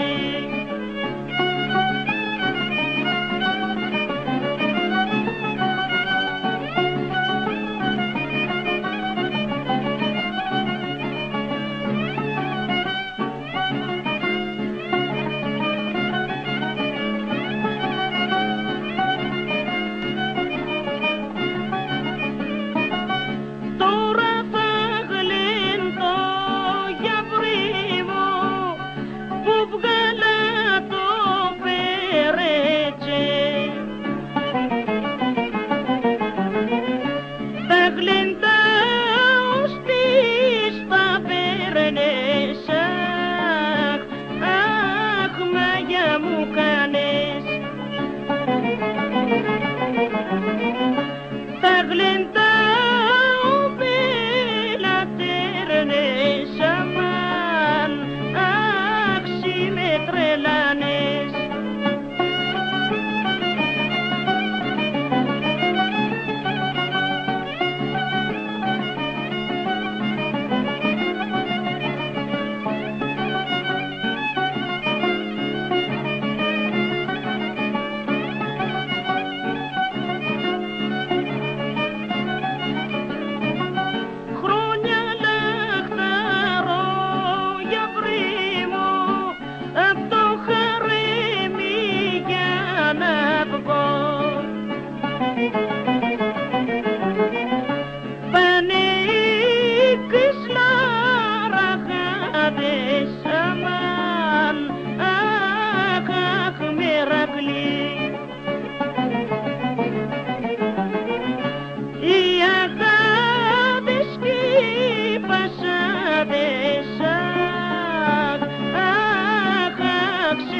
ali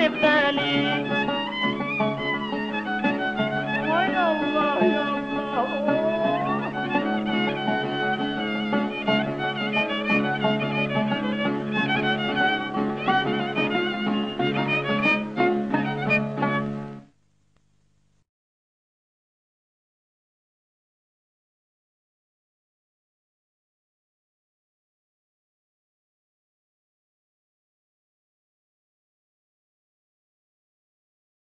ولبالي